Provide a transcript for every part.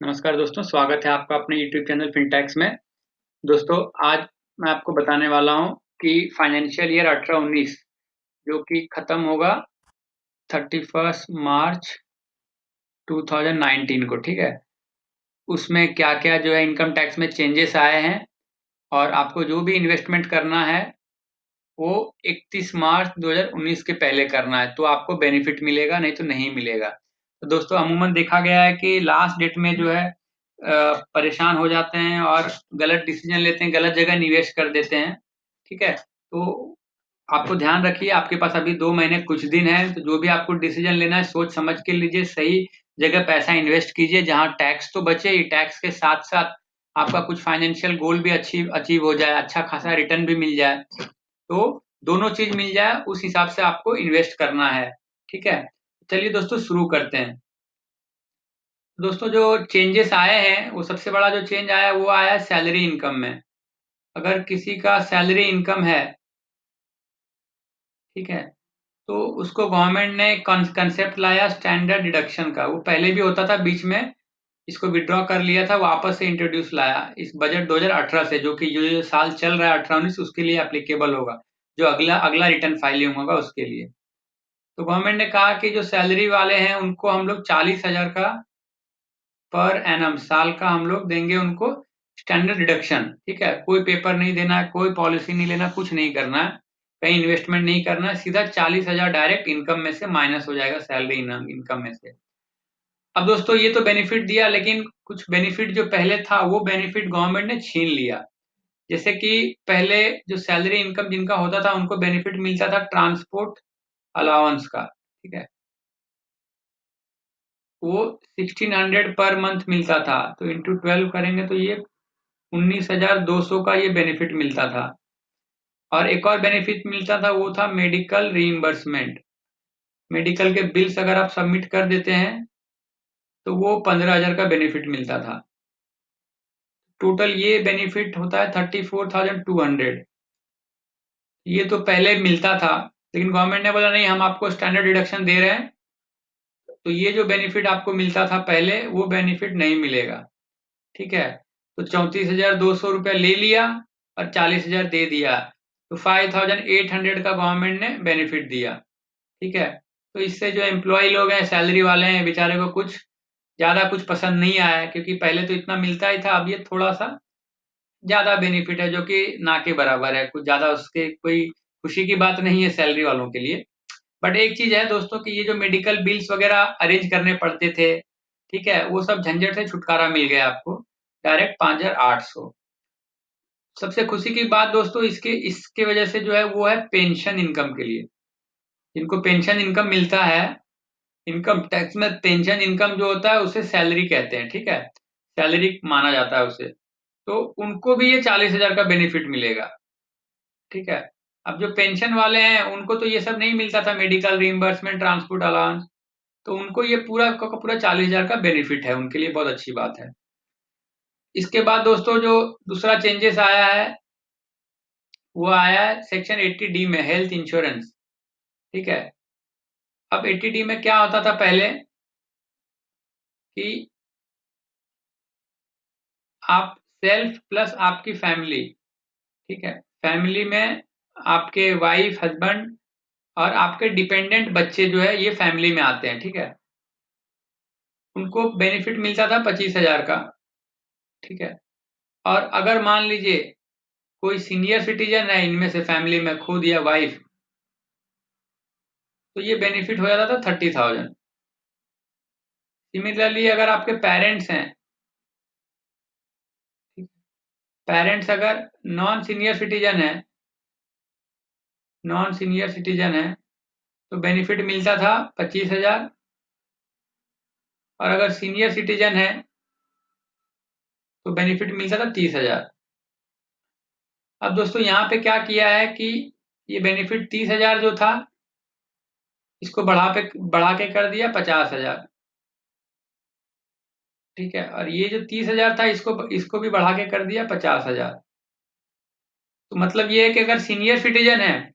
नमस्कार दोस्तों, स्वागत है आपका अपने YouTube चैनल फिनटेक्स में। दोस्तों, आज मैं आपको बताने वाला हूँ कि फाइनेंशियल ईयर अठारह उन्नीस, जो कि खत्म होगा थर्टी फ़र्स्ट मार्च 2019 को, ठीक है? उसमें क्या क्या जो है इनकम टैक्स में चेंजेस आए हैं और आपको जो भी इन्वेस्टमेंट करना है, वो 31 मार्च 2019 के पहले करना है तो आपको बेनिफिट मिलेगा, नहीं तो नहीं मिलेगा। तो दोस्तों, अमूमन देखा गया है कि लास्ट डेट में जो है परेशान हो जाते हैं और गलत डिसीज़न लेते हैं, गलत जगह निवेश कर देते हैं, ठीक है? तो आपको ध्यान रखिए, आपके पास अभी दो महीने कुछ दिन है तो जो भी आपको डिसीज़न लेना है, सोच समझ के लीजिए, सही जगह पैसा इन्वेस्ट कीजिए, जहाँ टैक्स तो बचे ही टैक्स के साथ साथ आपका कुछ फाइनेंशियल गोल भी अचीव अचीव हो जाए अच्छा खासा रिटर्न भी मिल जाए तो दोनों चीज़ मिल जाए, उस हिसाब से आपको इन्वेस्ट करना है, ठीक है? चलिए दोस्तों, शुरू करते हैं। दोस्तों, जो चेंजेस आए हैं, वो सबसे बड़ा जो चेंज आया है वो आया है सैलरी इनकम में। अगर किसी का सैलरी इनकम है, ठीक है तो उसको गवर्नमेंट ने कंसेप्ट लाया स्टैंडर्ड डिडक्शन का। वो पहले भी होता था बीच में, इसको विड्रॉ कर लिया था, वापस से इंट्रोड्यूस लाया। इस बजट 2018 से, जो कि जो साल चल रहा है, अठारह उन्नीस, उसके लिए एप्लीकेबल होगा, जो अगला अगला रिटर्न फाइलिंग होगा उसके लिए। तो गवर्नमेंट ने कहा कि जो सैलरी वाले हैं, उनको हम लोग चालीस हज़ार का पर एनम साल का हम लोग देंगे उनको स्टैंडर्ड डिडक्शन ठीक है? कोई पेपर नहीं देना, कोई पॉलिसी नहीं लेना, कुछ नहीं करना, कहीं इन्वेस्टमेंट नहीं करना, सीधा चालीस हज़ार डायरेक्ट इनकम में से माइनस हो जाएगा सैलरी इनकम में से। अब दोस्तों, ये तो बेनिफिट दिया, लेकिन कुछ बेनिफिट जो पहले था, वो बेनिफिट गवर्नमेंट ने छीन लिया। जैसे कि पहले जो सैलरी इनकम जिनका होता था, उनको बेनिफिट मिलता था ट्रांसपोर्ट अलाउंस का, ठीक है? वो 1600 पर मंथ मिलता था। तो इंटू ट्वेल्व करेंगे तो ये 19,200 का ये बेनिफिट मिलता था। और एक और बेनिफिट मिलता था वो था मेडिकल रीइंबर्समेंट मेडिकल के बिल्स अगर आप सबमिट कर देते हैं तो वो पंद्रह हज़ार का बेनिफिट मिलता था। टोटल ये बेनिफिट होता है thirty four thousand two hundred ये तो पहले मिलता था लेकिन गवर्नमेंट ने बोला नहीं हम आपको स्टैंडर्ड डिडक्शन दे रहे हैं। तो ये जो बेनिफिट आपको मिलता था पहले, वो बेनिफिट नहीं मिलेगा। ठीक है? तो चौंतीस हज़ार दो सौ रुपया ले लिया और चालीस हज़ार दे दिया। तो फाइव थाउज़ेंड एट हंड्रेड का गवर्नमेंट ने बेनिफिट दिया। ठीक है? तो इससे जो एम्प्लॉय लोग हैं सैलरी वाले हैं, बेचारे को कुछ ज़्यादा कुछ पसंद नहीं आया, क्योंकि पहले तो इतना मिलता ही था, अब ये थोड़ा सा ज़्यादा बेनिफिट है, जो कि ना के बराबर है। कुछ ज़्यादा उसके कोई खुशी की बात नहीं है सैलरी वालों के लिए। बट एक चीज़ है दोस्तों कि ये जो मेडिकल बिल्स वगैरह अरेंज करने पड़ते थे, ठीक है, वो सब झंझट से छुटकारा मिल गया आपको डायरेक्ट पाँच हज़ार आठ सौ। सबसे खुशी की बात दोस्तों इसके इसके वजह से जो है वो है पेंशन इनकम के लिए। जिनको पेंशन इनकम मिलता है इनकम टैक्स में पेंशन इनकम जो होता है उसे सैलरी कहते हैं, ठीक है? सैलरी माना जाता है उसे। तो उनको भी ये चालीस हज़ार का बेनिफिट मिलेगा, ठीक है? अब जो पेंशन वाले हैं, उनको तो ये सब नहीं मिलता था मेडिकल रिम्बर्समेंट ट्रांसपोर्ट अलाउंस तो उनको ये पूरा का पूरा चालीस हज़ार का बेनिफिट है, उनके लिए बहुत अच्छी बात है। इसके बाद दोस्तों जो दूसरा चेंजेस आया है, वो आया है सेक्शन 80 डी में हेल्थ इंश्योरेंस ठीक है? अब 80 डी में क्या होता था पहले? कि आप सेल्फ प्लस आपकी फैमिली ठीक है? फैमिली में आपके वाइफ हस्बैंड और आपके डिपेंडेंट बच्चे जो है, ये फैमिली में आते हैं, ठीक है? उनको बेनिफिट मिलता था पच्चीस हज़ार का, ठीक है? और अगर मान लीजिए, कोई सीनियर सिटीजन है, इनमें से फैमिली में खुद या वाइफ तो ये बेनिफिट हो जाता था थर्टी थाउज़ेंड सिमिलरली अगर आपके पेरेंट्स हैं पेरेंट्स अगर नॉन सीनियर सिटीजन है नॉन सीनियर सिटीजन है तो बेनिफिट मिलता था पच्चीस हज़ार। और अगर सीनियर सिटीजन है तो बेनिफिट मिलता था तीस हज़ार। अब दोस्तों, यहाँ पे क्या किया है कि ये बेनिफिट तीस हज़ार जो था, इसको बढ़ा पे, बढ़ा के कर दिया पचास हज़ार। ठीक है, और ये जो तीस हज़ार था, इसको इसको भी बढ़ा के कर दिया पचास हज़ार। तो मतलब ये है कि अगर सीनियर सिटीजन है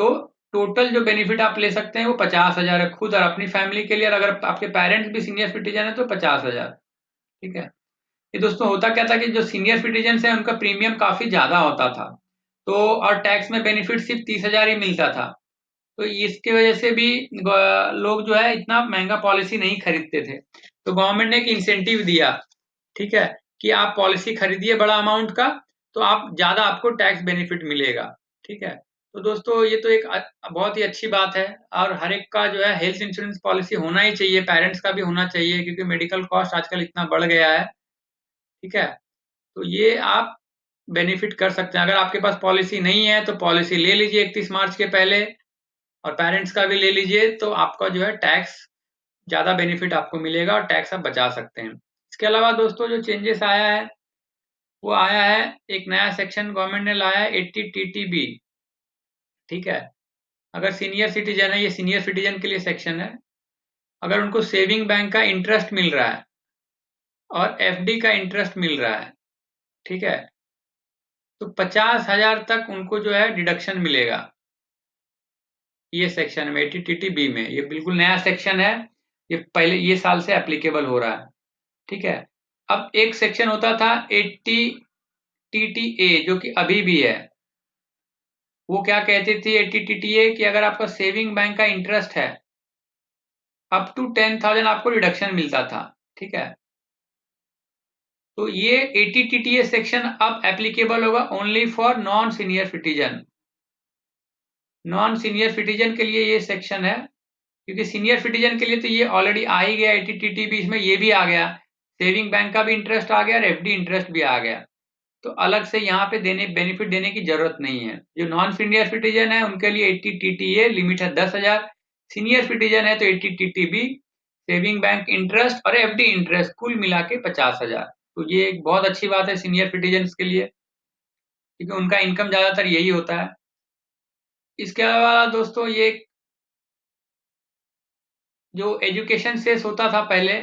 तो टोटल जो बेनिफिट आप ले सकते हैं वो पचास हज़ार है खुद और अपनी फैमिली के लिए और अगर आपके पेरेंट्स भी सीनियर सिटीजन है तो पचास हज़ार। ठीक है? ये दोस्तों होता क्या था कि जो सीनियर सिटीजन है उनका प्रीमियम काफ़ी ज़्यादा होता था। तो और टैक्स में बेनिफिट सिर्फ़ तीस हज़ार ही मिलता था। तो इसकी वजह से भी लोग जो है इतना महँगा पॉलिसी नहीं खरीदते थे। तो गवर्नमेंट ने एक इंसेंटिव दिया, ठीक है, कि आप पॉलिसी खरीदिए बड़ा अमाउंट का तो आप, ज़्यादा आपको टैक्स बेनिफिट मिलेगा। ठीक है? तो दोस्तों, ये तो एक बहुत ही अच्छी बात है और हर एक का जो है हेल्थ इंश्योरेंस पॉलिसी होना ही चाहिए पेरेंट्स का भी होना चाहिए क्योंकि मेडिकल कॉस्ट आजकल इतना बढ़ गया है। ठीक है? तो ये आप बेनिफिट कर सकते हैं। अगर आपके पास पॉलिसी नहीं है तो पॉलिसी ले लीजिए इकतीस मार्च के पहले और पेरेंट्स का भी ले लीजिए तो आपका जो है टैक्स ज़्यादा बेनिफिट आपको मिलेगा और टैक्स आप बचा सकते हैं। इसके अलावा दोस्तों, जो चेंजेस आया है, वो आया है, एक नया सेक्शन गवर्नमेंट ने लाया है एट्टी टी ठीक है? अगर सीनियर सिटीजन है, ये सीनियर सिटीजन के लिए सेक्शन है। अगर उनको सेविंग बैंक का इंटरेस्ट मिल रहा है और एफडी का इंटरेस्ट मिल रहा है, ठीक है? तो पचास हज़ार तक उनको जो है डिडक्शन मिलेगा। ये सेक्शन में एटी बी में। ये बिल्कुल नया सेक्शन है। ये पहले, ये साल से एप्लीकेबल हो रहा है। ठीक है? अब एक सेक्शन होता था एट्टी टी टी ए जो कि अभी भी है। वो क्या कहती थी एट्टी टी टी ए कि अगर आपका सेविंग बैंक का इंटरेस्ट है अप टू टेन थाउज़ेंड आपको रिडक्शन मिलता था, ठीक है? तो ये eighty T T A section अब एप्लीकेबल होगा only for non senior citizen non senior citizen के लिए ये सेक्शन है, क्योंकि सीनियर सिटीजन के लिए तो ये ऑलरेडी आ ही गया एटी टी टी भी इसमें ये भी आ गया। सेविंग बैंक का भी इंटरेस्ट आ गया और एफडी इंटरेस्ट भी आ गया। तो अलग से यहाँ पे देने बेनिफिट देने की ज़रूरत नहीं है। जो नॉन सीनियर सिटीजन है, उनके लिए eighty T T A limit है दस हज़ार। सीनियर सिटीजन है तो eighty T T B saving bank interest और एफडी इंटरेस्ट कुल मिला के पचास हज़ार। तो ये एक बहुत अच्छी बात है सीनियर सिटीजन के लिए, क्योंकि उनका इनकम ज़्यादातर यही होता है। इसके अलावा दोस्तों, ये जो एजुकेशन सेस होता था पहले,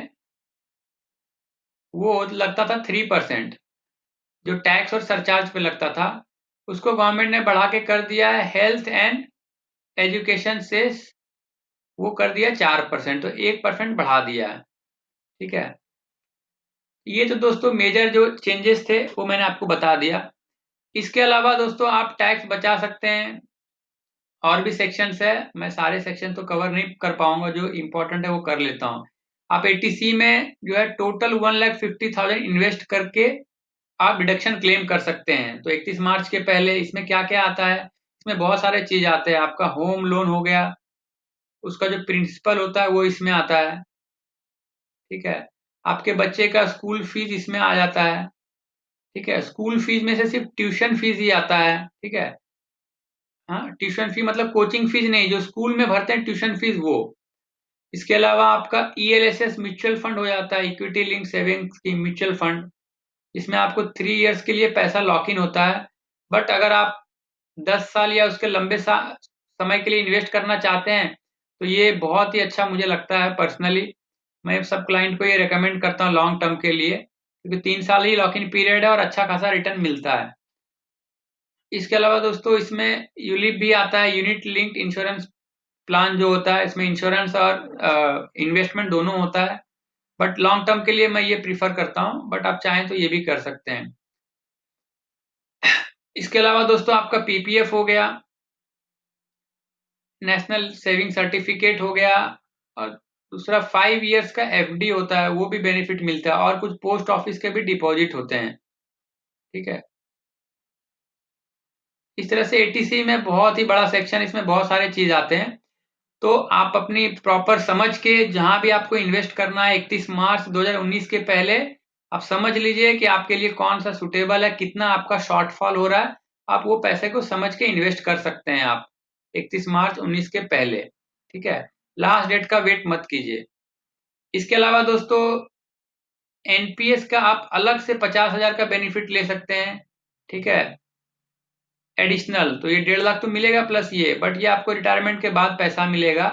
वो लगता था थ्री परसेंट जो टैक्स और सरचार्ज पे लगता था, उसको गवर्नमेंट ने बढ़ा के कर दिया है हेल्थ एंड एजुकेशन से, वो कर दिया चार परसेंट तो एक परसेंट बढ़ा दिया है, ठीक है? ये तो दोस्तों मेजर जो चेंजेस थे, वो मैंने आपको बता दिया। इसके अलावा दोस्तों आप टैक्स बचा सकते हैं, और भी सेक्शंस है, मैं सारे सेक्शन तो कवर नहीं कर पाऊँगा, जो इम्पोर्टेंट है वो कर लेता हूँ। आप एटीसी में जो है total one lakh fifty thousand invest करके आप डिडक्शन क्लेम कर सकते हैं। तो 31 मार्च के पहले इसमें क्या क्या आता है? इसमें बहुत सारे चीज़ आते हैं। आपका होम लोन हो गया, उसका जो प्रिंसिपल होता है वो इसमें आता है। ठीक है? आपके बच्चे का स्कूल फ़ीस इसमें आ जाता है। ठीक है? स्कूल फ़ीस में से सिर्फ़ ट्यूशन फ़ीस ही आता है। ठीक है? हाँ ट्यूशन फ़ी मतलब कोचिंग फ़ीस नहीं, जो स्कूल में भरते हैं ट्यूशन फ़ीस वो। इसके अलावा आपका E L S S mutual fund हो जाता है equity link saving scheme mutual fund इसमें आपको थ्री इयर्स के लिए पैसा लॉक इन होता है। बट अगर आप दस साल या उसके लंबे समय के लिए इन्वेस्ट करना चाहते हैं तो ये बहुत ही अच्छा मुझे लगता है पर्सनली मैं सब क्लाइंट को ये रिकमेंड करता हूँ लॉन्ग टर्म के लिए, क्योंकि तीन साल ही लॉक इन पीरियड है और अच्छा खासा रिटर्न मिलता है। इसके अलावा दोस्तों, इसमें यूलिप भी आता है यूनिट लिंक्ड इंश्योरेंस प्लान जो होता है, इसमें इंश्योरेंस और इन्वेस्टमेंट दोनों होता है। बट लॉन्ग टर्म के लिए मैं ये प्रीफर करता हूँ बट आप चाहें तो ये भी कर सकते हैं। इसके अलावा दोस्तों आपका पीपीएफ हो गया नेशनल सेविंग सर्टिफिकेट हो गया, और दूसरा फाइव इयर्स का एफडी होता है, वो भी बेनिफिट मिलता है, और कुछ पोस्ट ऑफ़िस के भी डिपॉजिट होते हैं। ठीक है? इस तरह से एटीसी में बहुत ही बड़ा सेक्शन इसमें बहुत सारे चीज़ आते हैं। तो आप अपनी प्रॉपर समझ के जहाँ भी आपको इन्वेस्ट करना है 31 मार्च 2019 के पहले, आप समझ लीजिए कि आपके लिए कौन सा सुटेबल है, कितना आपका शॉर्टफॉल हो रहा है, आप वो पैसे को समझ के इन्वेस्ट कर सकते हैं आप 31 मार्च 19 के पहले, ठीक है? लास्ट डेट का वेट मत कीजिए। इसके अलावा दोस्तों एनपीएस का आप अलग से पचास हज़ार का बेनिफिट ले सकते हैं, ठीक है? एडिशनल तो ये डेढ़ लाख तो मिलेगा प्लस ये बट ये आपको रिटायरमेंट के बाद पैसा मिलेगा।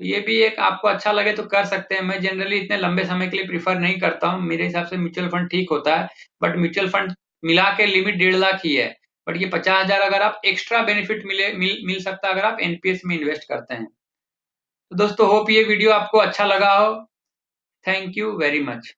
तो ये भी एक आपको अच्छा लगे तो कर सकते हैं। मैं जनरली इतने लंबे समय के लिए प्रीफर नहीं करता हूँ। मेरे हिसाब से म्यूचुअल फंड ठीक होता है बट म्यूचुअल फंड मिला के लिमिट डेढ़ लाख ही है। बट ये पचास हज़ार अगर आप एक्स्ट्रा बेनिफिट मिले, मिल मिल सकता है अगर आप एनपीएस में इन्वेस्ट करते हैं। तो दोस्तों होप ये वीडियो आपको अच्छा लगा हो। Thank you very much